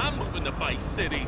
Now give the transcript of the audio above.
I'm moving to Vice City.